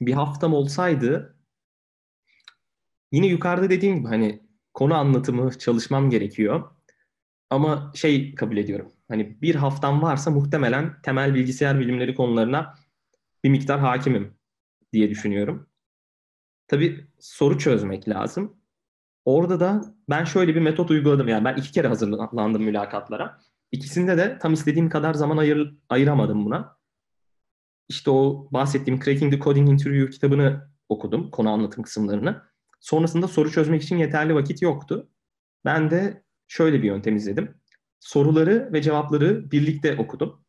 bir haftam olsaydı yine yukarıda dediğim gibi hani konu anlatımı çalışmam gerekiyor. Ama şey kabul ediyorum. Hani bir haftam varsa muhtemelen temel bilgisayar bilimleri konularına bir miktar hakimim diye düşünüyorum. Tabii soru çözmek lazım. Orada da ben şöyle bir metot uyguladım. Yani ben iki kere hazırlandım mülakatlara. İkisinde de tam istediğim kadar zaman ayır, ayıramadım buna. İşte o bahsettiğim Cracking the Coding Interview kitabını okudum. Konu anlatım kısımlarını. Sonrasında soru çözmek için yeterli vakit yoktu. Ben de şöyle bir yöntem izledim. Soruları ve cevapları birlikte okudum.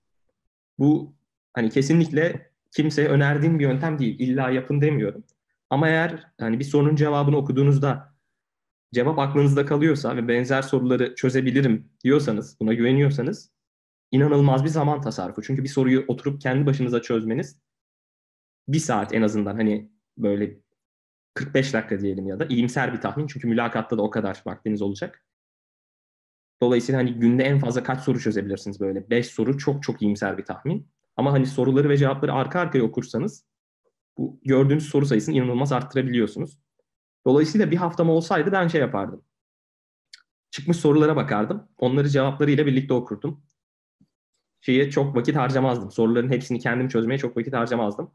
Bu hani kesinlikle kimseye önerdiğim bir yöntem değil. İlla yapın demiyorum. Ama eğer hani bir sorunun cevabını okuduğunuzda cevap aklınızda kalıyorsa ve benzer soruları çözebilirim diyorsanız, buna güveniyorsanız inanılmaz bir zaman tasarrufu. Çünkü bir soruyu oturup kendi başınıza çözmeniz bir saat en azından hani böyle 45 dakika diyelim ya da iyimser bir tahmin. Çünkü mülakatta da o kadar vaktiniz olacak. Dolayısıyla hani günde en fazla kaç soru çözebilirsiniz böyle? 5 soru çok çok iyimser bir tahmin. Ama hani soruları ve cevapları arka arkaya okursanız bu gördüğünüz soru sayısını inanılmaz arttırabiliyorsunuz. Dolayısıyla bir haftam olsaydı ben şey yapardım. Çıkmış sorulara bakardım. Onları cevaplarıyla birlikte okurdum. Şeye çok vakit harcamazdım. Soruların hepsini kendim çözmeye çok vakit harcamazdım.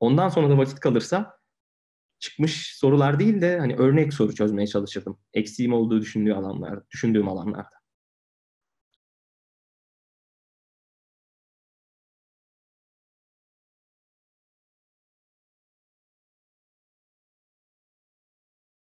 Ondan sonra da vakit kalırsa çıkmış sorular değil de hani örnek soru çözmeye çalışırdım. Eksiğim olduğu düşündüğü alanlar, düşündüğüm alanlarda.